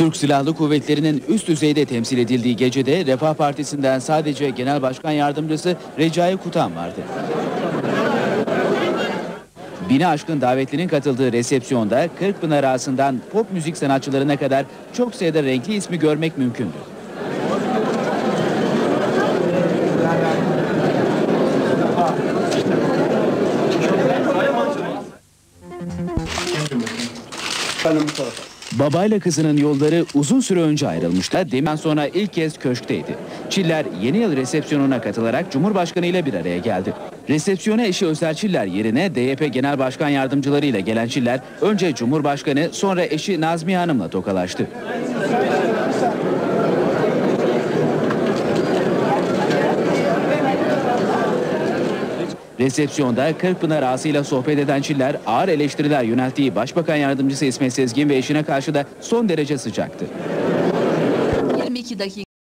Türk Silahlı Kuvvetleri'nin üst düzeyde temsil edildiği gecede Refah Partisi'nden sadece Genel Başkan Yardımcısı Recai Kutan vardı. Bine aşkın davetlinin katıldığı resepsiyonda Kırkpınar ağasından pop müzik sanatçılarına kadar çok sayıda renkli ismi görmek mümkündü. Babayla kızının yolları uzun süre önce ayrılmıştı. Demin sonra ilk kez köşkteydi. Çiller yeni yıl resepsiyonuna katılarak Cumhurbaşkanı ile bir araya geldi. Resepsiyona eşi Özer Çiller yerine DYP Genel Başkan Yardımcıları ile gelen Çiller önce Cumhurbaşkanı sonra eşi Nazmiye Hanım'la tokalaştı. Resepsiyonda Kırkpınar ağasıyla sohbet eden Çiller ağır eleştiriler yönelttiği Başbakan Yardımcısı İsmet Sezgin ve eşine karşı da son derece sıcaktı. 22 dakika